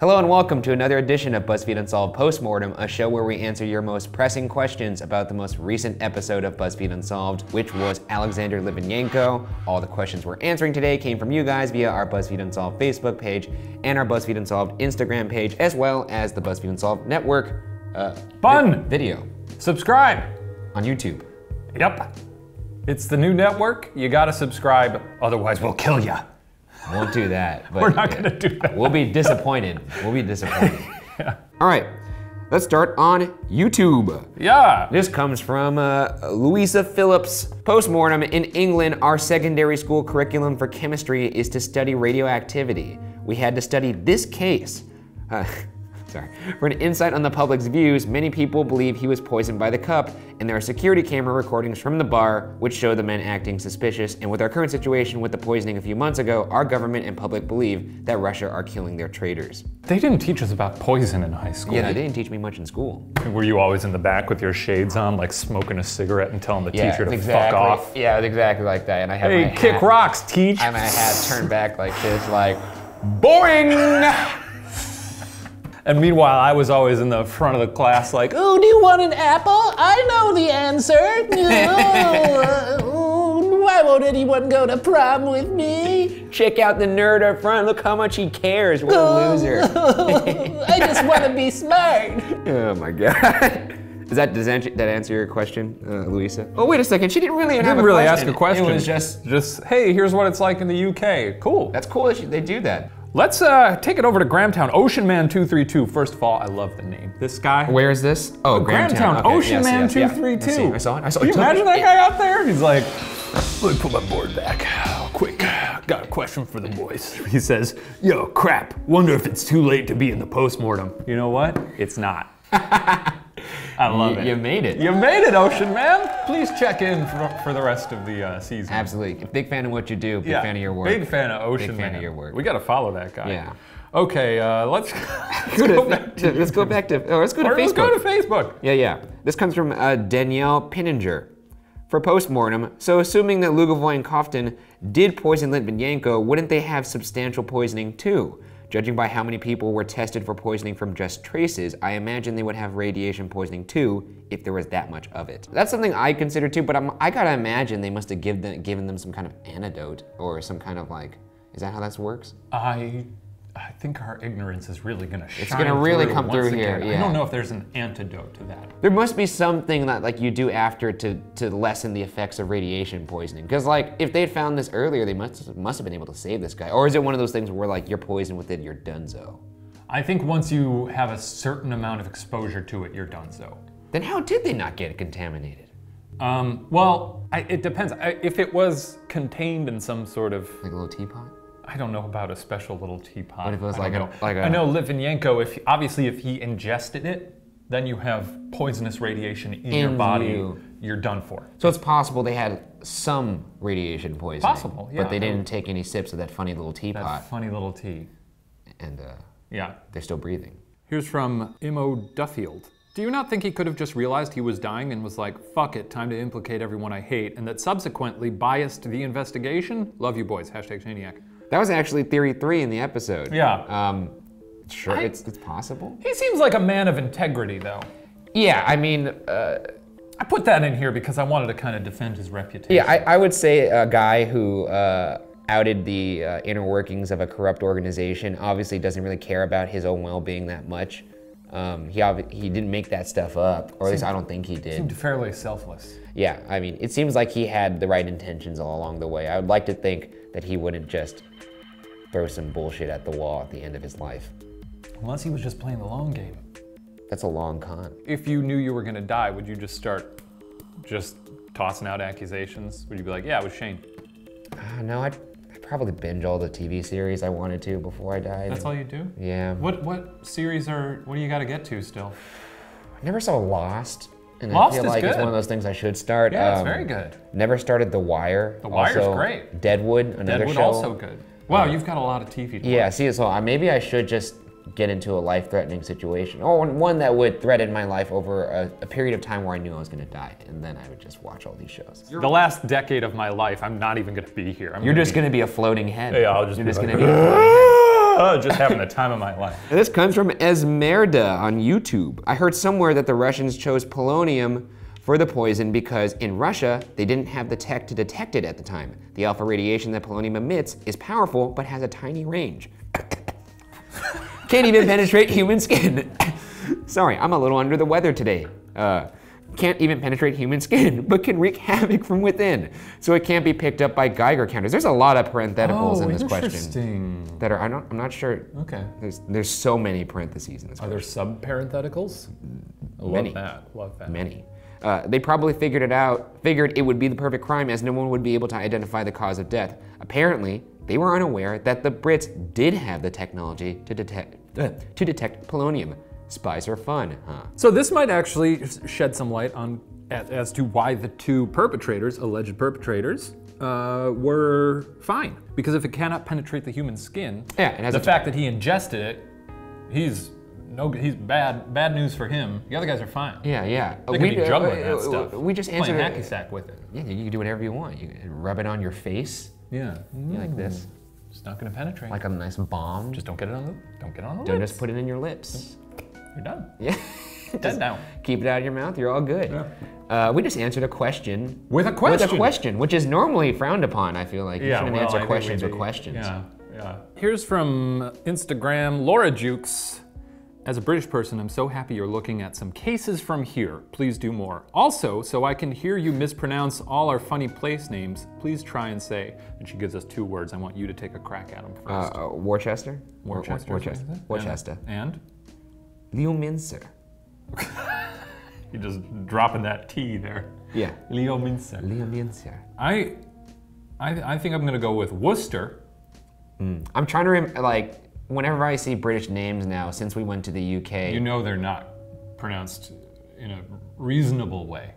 Hello and welcome to another edition of BuzzFeed Unsolved Postmortem, a show where we answer your most pressing questions about the most recent episode of BuzzFeed Unsolved, which was Alexander Litvinenko. All the questions we're answering today came from you guys via our BuzzFeed Unsolved Facebook page and our BuzzFeed Unsolved Instagram page, as well as the BuzzFeed Unsolved Network uh, Fun! vi- video Subscribe. on YouTube. Yep. It's the new network. You gotta subscribe, otherwise we'll kill ya. Won't do that. But We're not gonna do that. We'll be disappointed. We'll be disappointed. All right, let's start on YouTube. Yeah. This comes from uh, Louisa Phillips. Postmortem In England, our secondary school curriculum for chemistry is to study radioactivity. We had to study this case. Uh, sorry. For an insight on the public's views, many people believe he was poisoned by the cup, and there are security camera recordings from the bar which show the men acting suspicious. And with our current situation with the poisoning a few months ago, our government and public believe that Russia are killing their traitors. They didn't teach us about poison in high school. Yeah, they didn't teach me much in school. Were you always in the back with your shades on, like smoking a cigarette and telling the Yeah, teacher to exactly. fuck off? Yeah, exactly like that. And I had Hey, my kick hat, rocks, teach. And my hat turned back like this, like boring. And meanwhile, I was always in the front of the class, like, "Oh, do you want an apple? I know the answer. No. Why won't anyone go to prom with me? Check out the nerd up front. Look how much he cares. What a loser. I just want to be smart." oh my god. Does that does that that answer your question, uh, Louisa? Oh wait a second. She didn't really have didn't a really question. ask a question. It was just just, hey, here's what it's like in the UK. Cool. that's cool that she, they do that. Let's uh, take it over to Grahamtown. Ocean Man 232. First of all, I love the name. This guy. Where is this? Oh, Grahamtown. Okay, Ocean yes, Man yes, yeah. 232. I see. I saw it. I saw it. Can you imagine that guy out there? He's like, let me put my board back. Quick, got a question for the boys. He says, yo, crap, wonder if it's too late to be in the postmortem. You know what? It's not. I love You, it. you made it. You made it, Ocean Man. Please check in for, for the rest of the uh, season. Absolutely. Big fan of what you do. Big Yeah, fan of your work. Big fan of Ocean Big fan Man. of your work. We got to follow that guy. Yeah. Okay, uh, let's, let's Go to- go back to let's go back to. Oh, let's go to or Facebook. let's go to Facebook. Yeah, yeah. This comes from uh, Danielle Pinninger. For postmortem, so assuming that Lugovoy and Kovtun did poison Litvinenko, wouldn't they have substantial poisoning too? Judging by how many people were tested for poisoning from just traces, I imagine they would have radiation poisoning too if there was that much of it. That's something I consider too, but I'm, I gotta imagine they must have give them, given them some kind of antidote or some kind of like, is that how this works? I I think our ignorance is really gonna shine It's gonna really through come once through here, again. I yeah. don't know if there's an antidote to that. There must be something that like you do after to to lessen the effects of radiation poisoning. Because like if they had found this earlier, they must must have been able to save this guy. Or is it one of those things where like you're poisoned with it, you're donezo? I think once you have a certain amount of exposure to it, you're done so. Then how did they not get contaminated? Um, well, I, it depends. I, if it was contained in some sort of, Like a little teapot? I don't know about a special little teapot. What if it was I like a- know. like a- I know Litvinenko. If obviously if he ingested it, then you have poisonous radiation in, your body. you. You're done for. So it's possible they had some radiation poisoning. Possible, yeah. But they didn't take any sips of that funny little That teapot, funny little tea. and uh, Yeah. they're still breathing. Here's from Imo Duffield. Do you not think he could have just realized he was dying and was like, fuck it, time to implicate everyone I hate, and that subsequently biased the investigation? Love you boys. Hashtag Shaniac. That was actually theory three in the episode. Yeah. Um, sure, I- it's it's possible. He seems like a man of integrity, though. Yeah, I mean, uh, I put that in here because I wanted to kind of defend his reputation. Yeah, I, I would say a guy who uh, outed the uh, inner workings of a corrupt organization obviously doesn't really care about his own well-being that much. Um, he he didn't make that stuff up, or at least I don't think he did. seemed fairly selfless. Yeah, I mean, it seems like he had the right intentions all along the way. I would like to think that he wouldn't just throw some bullshit at the wall at the end of his life. Unless he was just playing the long game. That's a long con. If you knew you were gonna die, would you just start just tossing out accusations? Would you be like, yeah, it was Shane? Uh, no, I'd, I'd probably binge all the TV series I wanted to before I died. That's all you do? Yeah. What what series are what do you gotta get to still? I never saw Lost. And Lost I feel is like it's one of those things I should start. Yeah, it's Um, very good. Never started The Wire. The Wire's also, great. Deadwood, another show. Deadwood show. also good. Wow, you've got a lot of TV Yeah, watch. see, so uh, maybe I should just get into a life-threatening situation, or one- one that would threaten my life over a, a period of time where I knew I was going to die, and then I would just watch all these shows. The last decade of my life, I'm not even gonna be here. I'm You're gonna just be- going to be a floating head. Yeah, I'll just You're be just like, going to be. A floating head. just having the time of my life. This comes from Esmerda on YouTube. I heard somewhere that the Russians chose polonium for the poison because in Russia, they didn't have the tech to detect it at the time. The alpha radiation that polonium emits is powerful, but has a tiny range. Can't even penetrate human skin. Sorry, I'm a little under the weather today. Uh, can't even penetrate human skin, but can wreak havoc from within. So it can't be picked up by Geiger counters. There's a lot of parentheticals in this question interesting. that are, I don't, I'm not sure. Okay. There's, there's so many parentheses in this Are question. there sub parentheticals? I love Many. that. Love that. Many. Uh, they probably figured it out, figured it would be the perfect crime as no one would be able to identify the cause of death. Apparently, they were unaware that the Brits did have the technology to detect, uh, to detect polonium. Spies are fun, huh? So this might actually shed some light on as, to why the two perpetrators, alleged perpetrators, uh, were fine. Because if it cannot penetrate the human skin, Yeah, the fact that he ingested it, he's no, he's bad. Bad news for him. The other guys are fine. Yeah, yeah. They could be uh, juggling uh, that stuff. We just playing answered hacky it. sack with it. Yeah, you can do whatever you want. You can rub it on your face, Yeah, you like this, It's not going to penetrate. like a nice bomb. just don't get it on the don't get it on the don't lips. just put it in your lips. You're done. Yeah. Dead now. Keep it out of your mouth. You're all good. Uh, we just answered a question With a question. with a question, which is normally frowned upon. I feel like you shouldn't well, answer think questions with questions. Yeah, yeah. Here's from Instagram, Laura Jukes. As a British person, I'm so happy you're looking at some cases from here. Please do more. Also, so I can hear you mispronounce all our funny place names, please try and say, and she gives us two words. I want you to take a crack at them first. Uh, uh, Worcester? Worcester. Worcester. is what you said? Worcester. And? Leo Minster. You're just dropping that T there. Yeah. Leo Minster. Leo Minster. I, I, I think I'm gonna go with Worcester. I'm trying to rem- like whenever I see British names now, since we went to the UK. You know they're not pronounced in a reasonable way.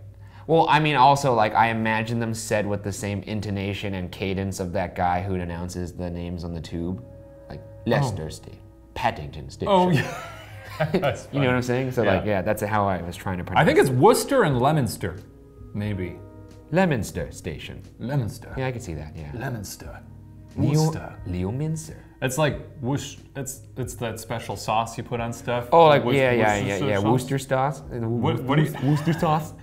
well, I mean, also like I imagine them said with the same intonation and cadence of that guy who announces the names on the tube, like oh. Leicester State, Paddington State. Oh, yeah. You know what I'm saying? So like, Yeah. yeah, that's how I was trying to pronounce. I think it's Worcester and Leominster. Maybe. Leominster Station. Leominster. Yeah, I can see that. Yeah. Leominster. Leo, Worcester. Leo Minster. It's like whoosh. It's it's that special sauce you put on stuff. Oh, like Wor- yeah, yeah, yeah, Worcestershire yeah. sauce? Worcester sauce. What- what do you- Worcester sauce?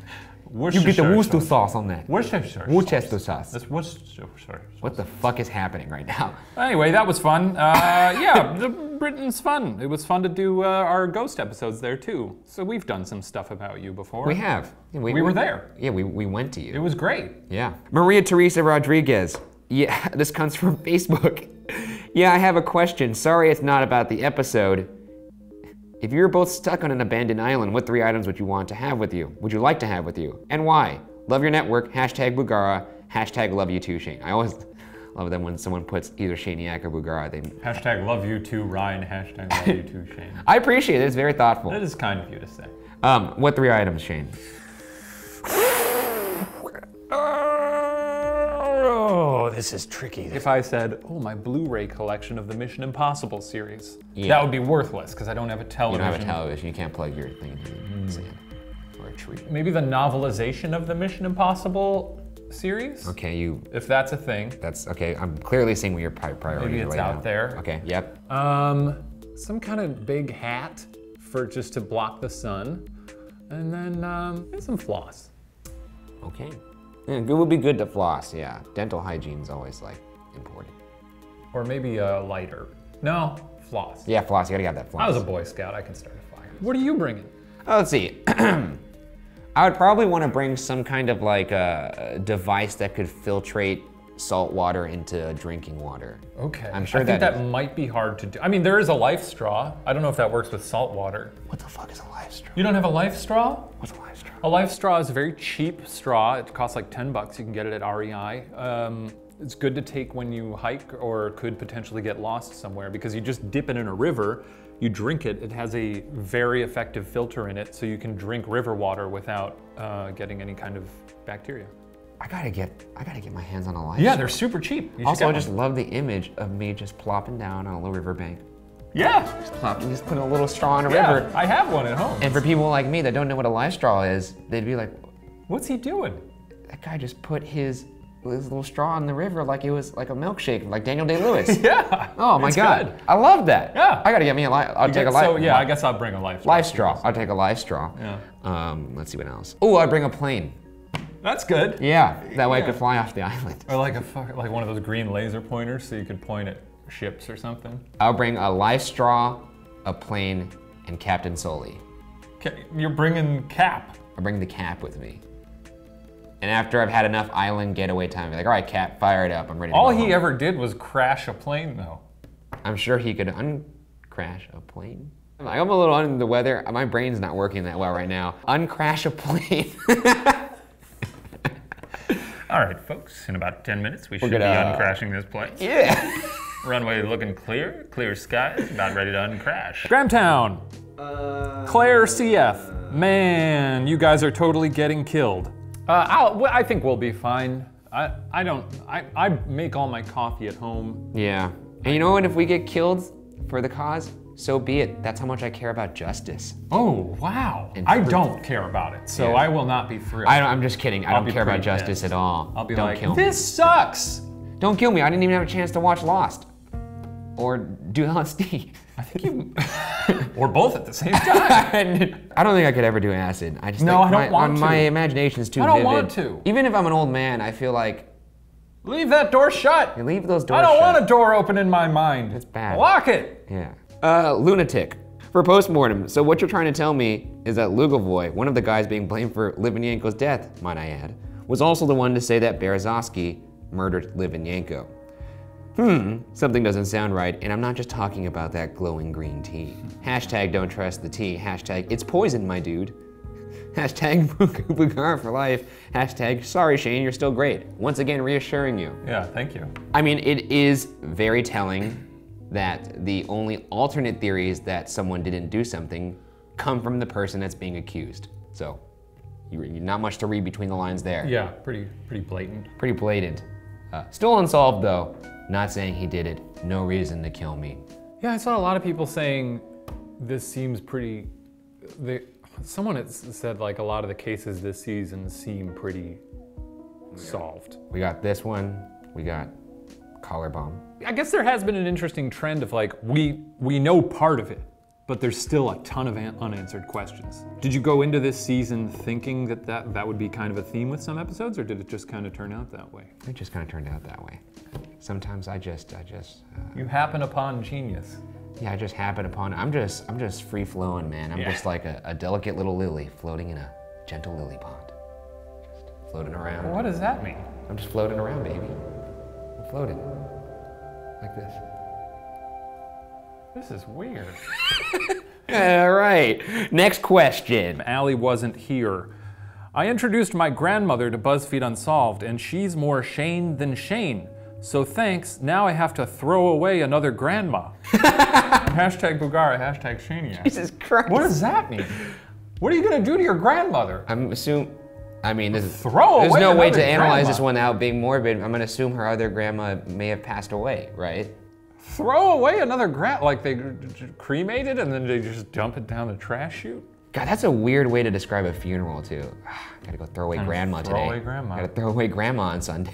You get the Worcester sauce. on that. Worcestershire. Worcester sauce. That's Worcestershire. sauce. What the fuck is happening right now? Anyway, that was fun. Uh, yeah, the Britain's fun. It was fun to do uh, our ghost episodes there too. So we've done some stuff about you before. We have. Yeah, We were there. Yeah, we, we went to you. It was great. Yeah. Maria Teresa Rodriguez. Yeah, this comes from Facebook. Yeah, I have a question. Sorry it's not about the episode. If you were both stuck on an abandoned island, what three items would you want to have with you? Would you like to have with you? And why? Love your network, hashtag Bugara, hashtag love you too, Shane. I always love them when someone puts either Shaniac or Bugara. They, Hashtag love you too, Ryan. Hashtag love you too, Shane. I appreciate it, it's very thoughtful. That is kind of you to say. Um, what three items, Shane? Oh, this is tricky. If I said, oh, my Blu-ray collection of the Mission Impossible series, Yeah. that would be worthless because I don't have a television. You television. don't have a television, you can't plug your thing into the sand or a tree. Maybe the novelization of the Mission Impossible series, Okay, you if that's a thing. That's okay. I'm clearly seeing what your pri- priorities Maybe it's right out now. there. Okay. Yep. Um, some kind of big hat for just to block the sun, and then um, and some floss. Okay. Yeah, it would be good to floss. Yeah. Dental hygiene's always like important. Or maybe a lighter. No, floss. Yeah, floss. You gotta have that floss. I was a Boy Scout. I can start a fire. What are you bringing? Oh, let's see. I would probably want to bring some kind of like a device that could filtrate salt water into drinking water. Okay. I'm sure I think that that might be hard to do. I mean, there is a life straw. I don't know if that works with salt water. What the fuck is a life straw? You don't have a life straw? What's a live straw? A life straw is a very cheap straw. It costs like 10 bucks. You can get it at REI. Um, it's good to take when you hike or could potentially get lost somewhere because you just dip it in a river, you drink it. It has a very effective filter in it, so you can drink river water without uh, getting any kind of bacteria. I gotta get. I gotta get my hands on a live. Yeah, straw. they're super cheap. You Also, I just one. love the image of me just plopping down on a little riverbank. yeah, Just plopping, just putting a little straw in a yeah. river. I have one at home. And for people like me that don't know what a live straw is, they'd be like, What's he doing? that guy just put his this little straw in the river like it was like a milkshake, like Daniel Day Lewis. Yeah. Oh my god, good. I love that. Yeah. I gotta get me a life. I'll take a Yeah, life. So yeah, I guess I'll bring a life. life straw. I'll take a life straw. Yeah. Um, let's see what else. Oh, I'd bring a plane. That's good. Yeah, that way I Yeah. could fly off the island. Or like a fuck, like one of those green laser pointers, so you could point at ships or something. I'll bring a life straw, a plane, and Captain Sully. Ca- You're bringing Cap. I'll bring the cap with me. And after I've had enough island getaway time, I'll be like, all right, Cap, fire it up. I'm ready to All go he home." ever did was crash a plane, though. I'm sure he could uncrash a plane. I'm like, I'm a little under the weather. My brain's not working that well right now. Uncrash a plane. All right, folks. In about 10 minutes, we should gonna- be uncrashing this plane. yeah. Runway looking clear, clear skies, about ready to uncrash. Grahamtown. Claire CF. Man, you guys are totally getting killed. Uh, I'll, I think we'll be fine. I, I don't, I, I make all my coffee at home. Yeah. And you know what? If we get killed for the cause, so be it. That's how much I care about justice. Oh, wow. And I don't care about it, so Yeah. I will not be thrilled. I don't, I'm just kidding. I I'll don't care about justice pissed. at all. I'll be don't like, kill me. this sucks. Don't kill me. I didn't even have a chance to watch Lost. Or do LSD. I think you, or both at the same time. I don't think I could ever do acid. I just No, I don't my, want my to. imagination's too I don't vivid. want to. Even if I'm an old man, I feel like Leave that door shut. you leave those doors I don't shut. want a door open in my mind. It's bad. Lock it. Yeah. Uh, lunatic. For postmortem, so what you're trying to tell me is that Lugovoy, one of the guys being blamed for Litvinenko's death, might I add, was also the one to say that Berezovsky murdered Litvinenko. Hmm, something doesn't sound right, and I'm not just talking about that glowing green tea. Hashtag don't trust the tea. Hashtag it's poison, my dude. Hashtag Bugar for life. Hashtag sorry, Shane, you're still great. Once again, reassuring you. Yeah, thank you. I mean, it is very telling that the only alternate theories that someone didn't do something come from the person that's being accused. So, you, not much to read between the lines there. Yeah, pretty pretty blatant. Pretty blatant. Uh, still unsolved though. Not saying he did it. No reason to kill me. Yeah, I saw a lot of people saying this seems pretty. They, someone had said like a lot of the cases this season seem pretty solved. We got this one. We got collar bomb. I guess there has been an interesting trend of like we we know part of it, but there's still a ton of unanswered questions. Did you go into this season thinking that, that that would be kind of a theme with some episodes, or did it just kind of turn out that way? It just kind of turned out that way. Sometimes I just, I just, uh, You happen upon genius. yeah, I just happen upon. I'm just, I'm just free flowing, man. I'm Yeah. just like a, a delicate little lily floating in a gentle lily pond. Just floating around. What does that mean? I'm just floating around, baby. I'm floating. Like this. This is weird. All right. Next question. Allie wasn't here. I introduced my grandmother to BuzzFeed Unsolved, and she's more Shane than Shane. So thanks, now I have to throw away another grandma. hashtag Bugara, hashtag Shania. Jesus Christ. What does that mean? What are you gonna do to your grandmother? I'm assume. I mean, this is, Throw there's no way to analyze grandma. this one out being morbid. I'm gonna assume her other grandma may have passed away, right? Throw away another grand, like they cremated and then they just dump it down the trash chute? God, that's a weird way to describe a funeral too. Gotta go throw away grandma throw today. away grandma. Gotta throw away grandma on Sunday.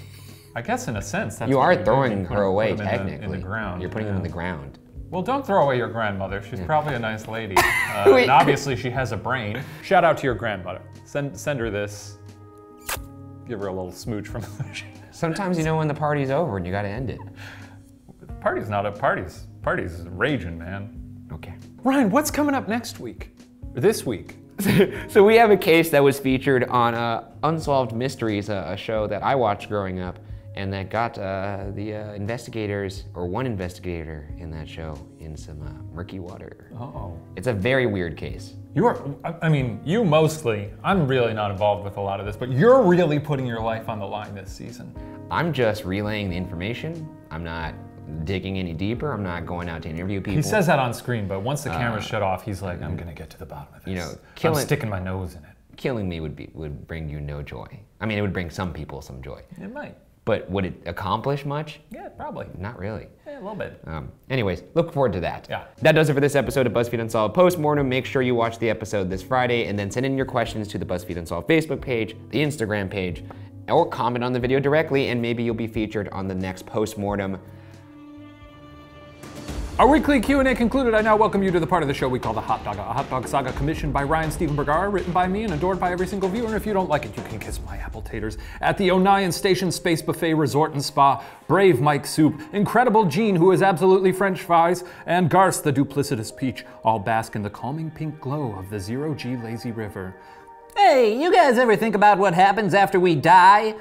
I guess in a sense, that's you are throwing her away put them in the- technically. The, ground. You're putting them in the ground. Well, don't throw away your grandmother. She's probably a nice lady. Uh, and obviously, she has a brain. Shout out to your grandmother. Send, send her this. Give her a little smooch from the Sometimes you know when the party's over and you gotta end it. Party's not a party's. Party's raging, man. Okay. Ryan, what's coming up next week? Or this week? so we have a case that was featured on uh, Unsolved Mysteries, a, a show that I watched growing up, and that got uh, the uh, investigators, or one investigator in that show, in some uh, murky water. Uh-oh. It's a very weird case. You are, I- mean, you mostly, I'm really not involved with a lot of this, but you're really putting your life on the line this season. I'm just relaying the information. I'm not digging any deeper. I'm not going out to interview people. He says that on screen, but once the camera's shut off, he's like, I'm gonna get to the bottom of this. You know, I'm killing- sticking my nose in it. killing me would be would bring you no joy. I mean, it would bring some people some joy, It might. But would it accomplish much? Yeah, probably. Not really. Yeah, a little bit. Um, anyways, look forward to that. Yeah. That does it for this episode of BuzzFeed Unsolved Postmortem. Make sure you watch the episode this Friday and then send in your questions to the BuzzFeed Unsolved Facebook page, the Instagram page, or comment on the video directly and maybe you'll be featured on the next postmortem. Our weekly Q&A concluded. I now welcome you to the part of the show we call the Hot Dog, a Hot Dog Saga commissioned by Ryan Stephen Bergar, written by me and adored by every single viewer. And if you don't like it, you can kiss my apple taters. At the Onion Station Space Buffet Resort and Spa, Brave Mike Soup, Incredible Gene, who is absolutely French fries, and Garth, the duplicitous peach, all bask in the calming pink glow of the Zero G Lazy River. Hey, you guys ever think about what happens after we die?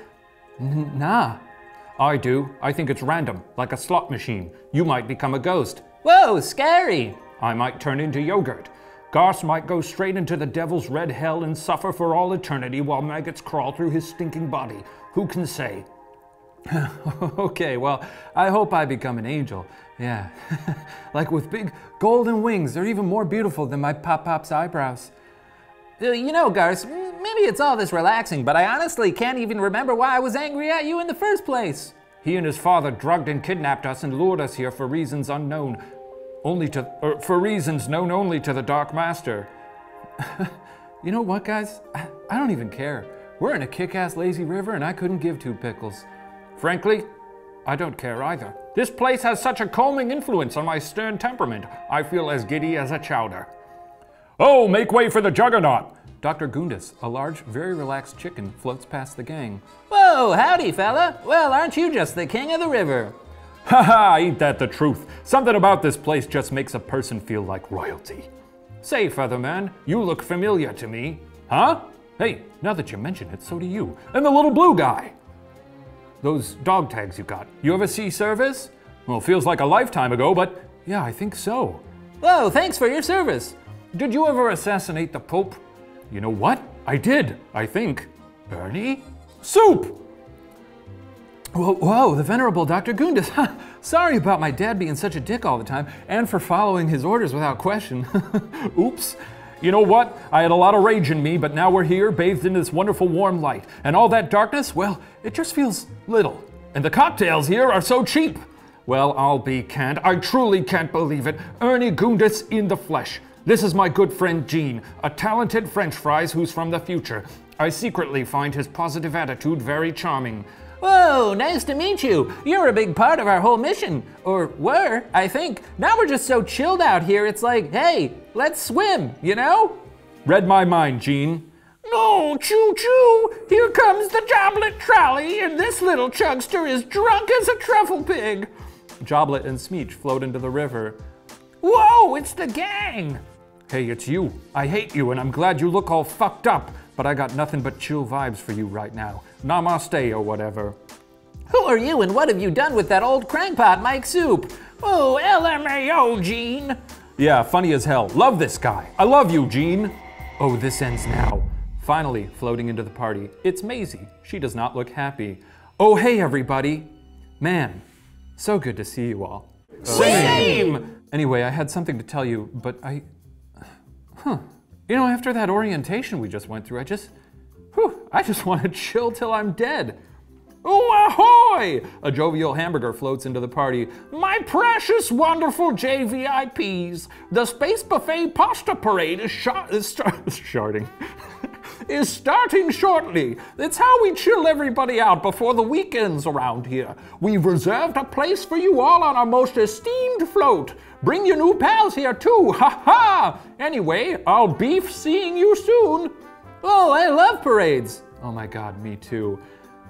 N- nah. I do. I think it's random, like a slot machine. You might become a ghost. Whoa, scary! I might turn into yogurt. Garth might go straight into the devil's red hell and suffer for all eternity while maggots crawl through his stinking body. Who can say? okay, well, I hope I become an angel. Yeah. like with big golden wings. They're even more beautiful than my Pop Pop's eyebrows. Uh, You know, Garth, maybe it's all this relaxing, but I honestly can't even remember why I was angry at you in the first place. He and his father drugged and kidnapped us and lured us here for reasons unknown, only to, or for reasons known only to the Dark Master. you know what, guys? I, I don't even care. We're in a kick-ass lazy river, and I couldn't give two pickles. Frankly, I don't care either. This place has such a calming influence on my stern temperament. I feel as giddy as a chowder. Oh, make way for the juggernaut! Dr. Gundis, a large, very relaxed chicken, floats past the gang. Whoa, howdy, fella. Well, aren't you just the king of the river? Haha, ain't that the truth? Something about this place just makes a person feel like royalty. Say, Featherman, you look familiar to me. Huh? Hey, now that you mention it, so do you. And the little blue guy. Those dog tags you got. You ever see service? Well, feels like a lifetime ago, but yeah, I think so. Whoa, thanks for your service. Did you ever assassinate the Pope? You know what? I did, I think. Ernie? Soup! Whoa, whoa, the venerable Dr. Gundis. Sorry about my dad being such a dick all the time and for following his orders without question. Oops. You know what? I had a lot of rage in me, but now we're here, bathed in this wonderful warm light. And all that darkness, well, it just feels little. And the cocktails here are so cheap. Well, I'll be canned. I truly can't believe it. Ernie Gundis in the flesh. This is my good friend Jean, a talented French fries who's from the future. I secretly find his positive attitude very charming. Whoa, nice to meet you. You're a big part of our whole mission. Or were, I think. Now we're just so chilled out here, it's like, hey, let's swim, you know? Read my mind, Jean. No, choo choo! Here comes the Joblet trolley, and this little chugster is drunk as a truffle pig. Joblet and Smeech float into the river. Whoa, it's the gang! Hey, it's you. I hate you, and I'm glad you look all fucked up, but I got nothing but chill vibes for you right now. Namaste or whatever. Who are you and what have you done with that old crankpot Mike Soup? Oh, LMAO, Gene. Yeah, funny as hell. Love this guy. I love you, Gene. Oh, this ends now. Finally, floating into the party, it's Maisie. She does not look happy. Oh, hey, everybody. Man, so good to see you all. Same! Anyway, I had something to tell you, but I. Huh. You know, after that orientation we just went through, I just. Whew, I just want to chill till I'm dead. Oh, ahoy! A jovial hamburger floats into the party. My precious, wonderful JVIPs, the Space Buffet Pasta Parade is, shot, is is starting shortly. It's how we chill everybody out before the weekends around here. We've reserved a place for you all on our most esteemed float. Bring your new pals here too, ha ha! Anyway, I'll be seeing you soon. Oh, I love parades. Oh my god, me too.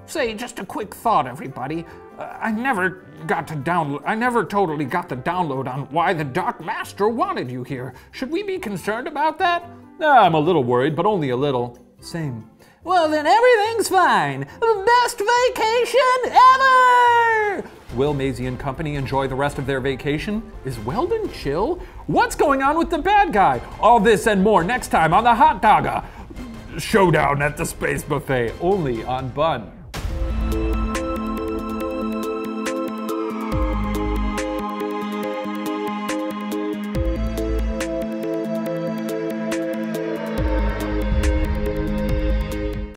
Say, just a quick thought, everybody. Uh, I never got to download. I never totally got the download on why the Dark Master wanted you here. Should we be concerned about that? I'm a little worried, but only a little. Same. Well, then everything's fine. The Best vacation ever! Will Maisie and company enjoy the rest of their vacation? Is Weldon chill? What's going on with the bad guy? All this and more next time on the Hot Dogga Showdown at the Space Buffet, only on Bun.